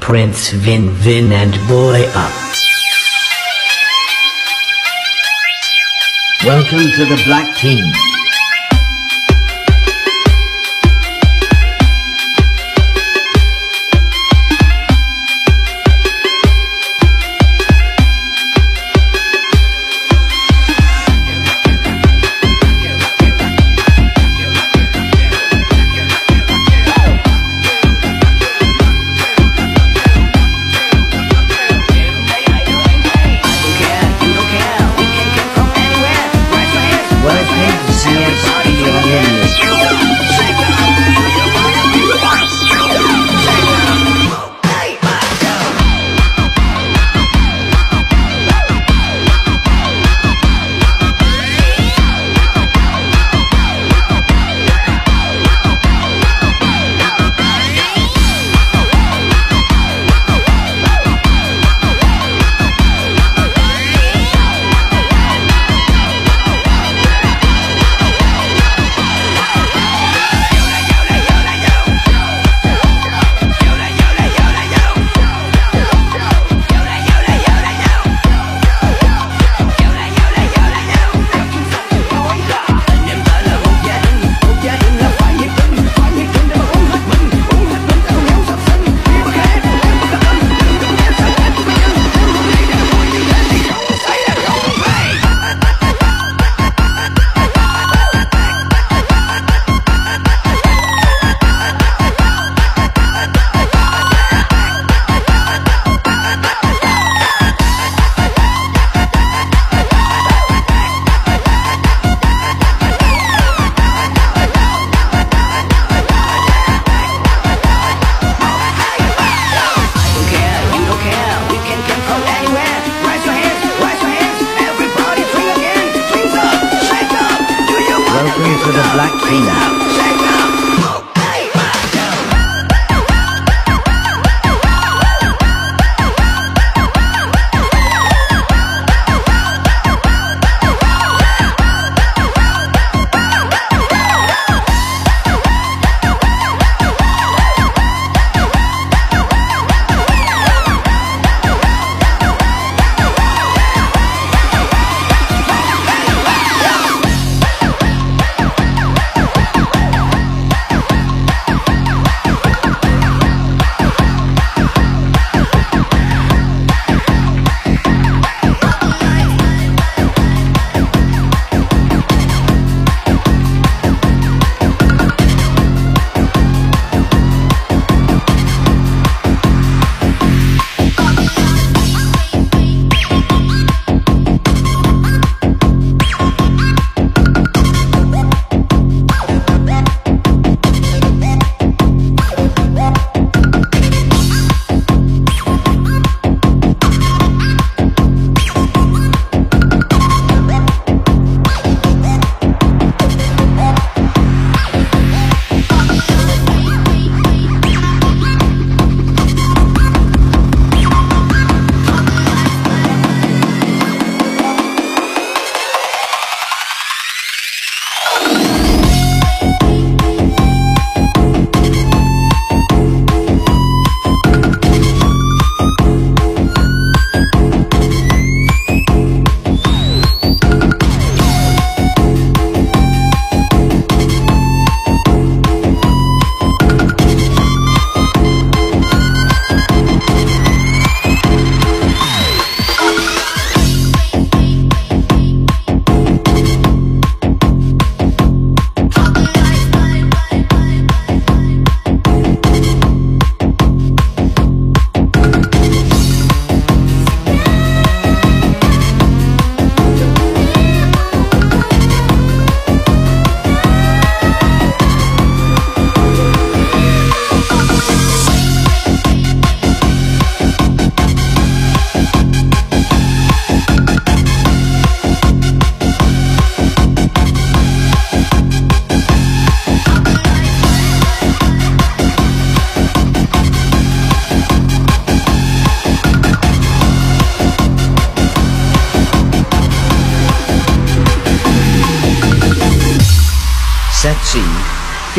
Prince Vin Vin and Boy Up. Welcome to the Black Team.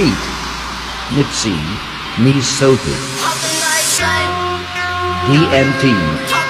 feet. Nipsey, Misopi, DMT.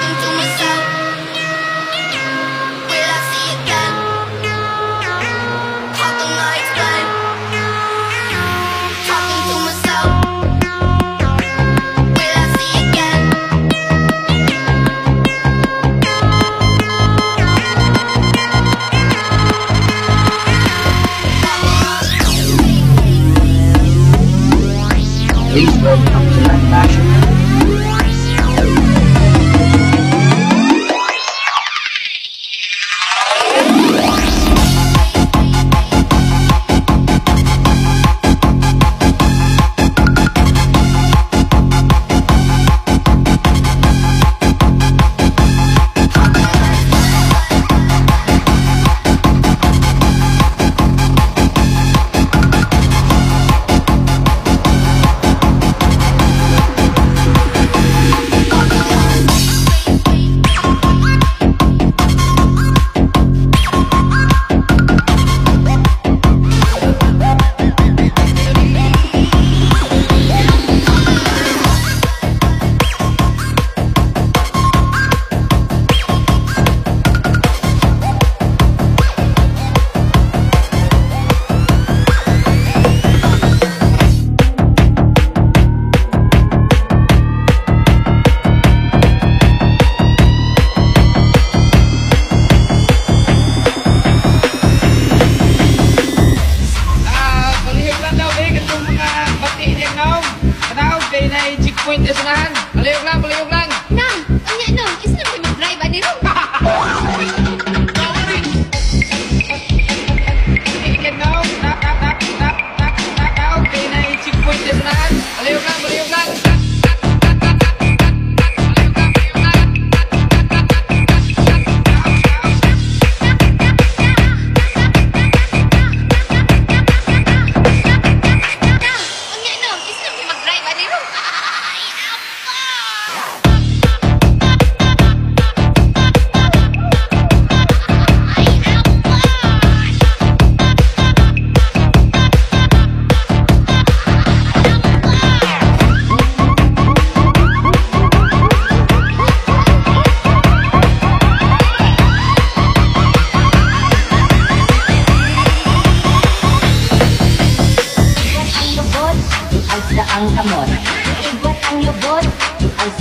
point, Esinahan. Palayog lang, palayog lang.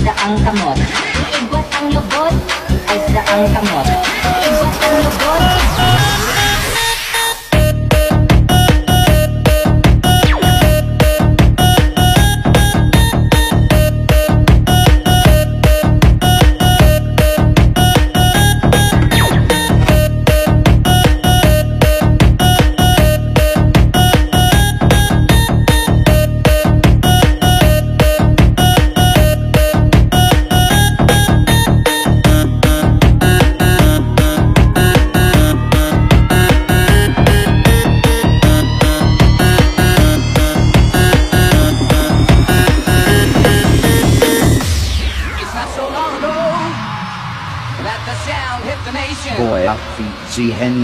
sa ang kamot. Igot ang lubot ay sa ang kamot. Henley.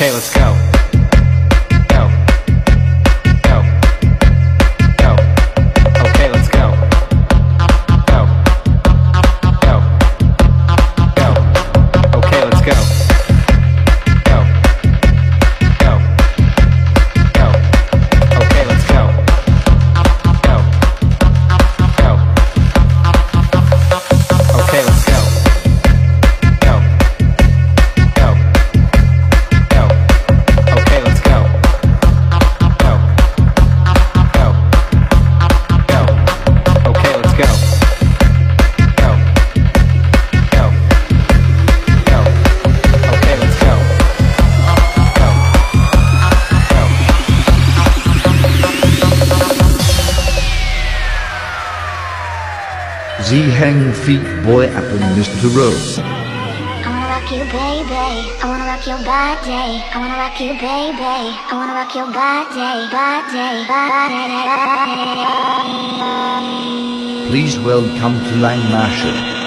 Okay, let's go. In Mr. Rose. I wanna rock you, baby. I wanna rock your body. I wanna rock you, baby. I wanna rock your body, body, body. Please welcome to Langmarshall.